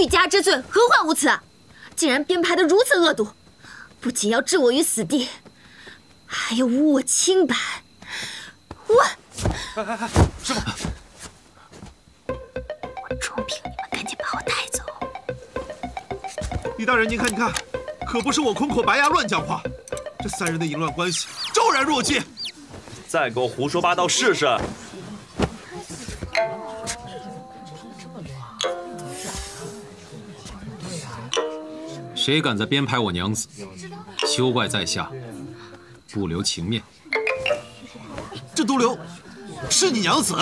欲加之罪，何患无辞？竟然编排的如此恶毒，不仅要置我于死地，还要污我清白。我，哎哎哎，师傅，我重病你们，赶紧把我带走。李大人，您看，您看，可不是我空口白牙乱讲话，这三人的淫乱关系昭然若揭。再给我胡说八道试试！谁敢再编排我娘子，休怪在下不留情面。这毒瘤是你娘子？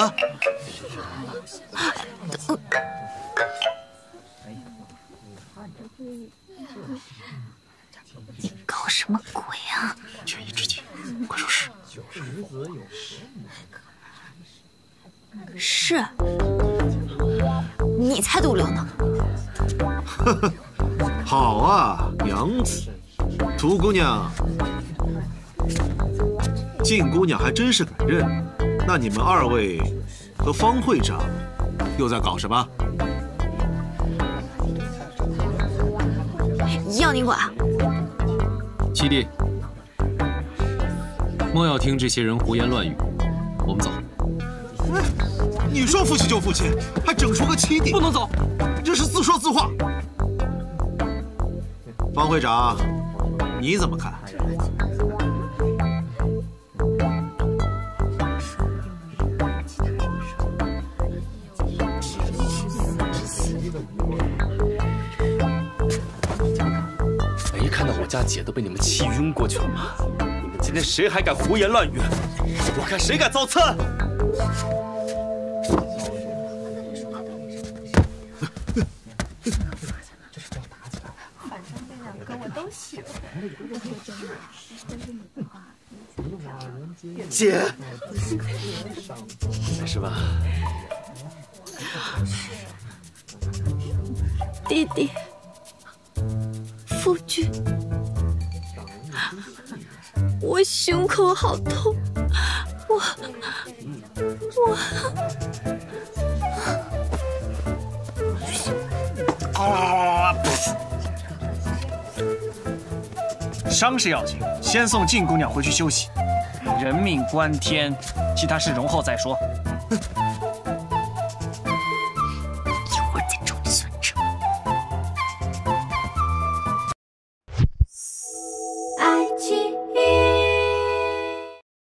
你搞什么鬼啊？权宜之计，快说是。是，你才毒瘤呢！好啊，娘子，涂姑娘，静姑娘还真是敢认。那你们二位和方会长又在搞什么？要你管？七弟，莫要听这些人胡言乱语，我们走。你说父亲就父亲，还整出个七弟，不能走，这是方会长，你怎么看？没看到我家姐都被你们气晕过去了吗？你们今天谁还敢胡言乱语？我看谁敢造次！姐，没事吧？弟弟，夫君，我胸口好痛，我我啊！伤势要紧，先送静姑娘回去休息。人命关天，其他事容后再说。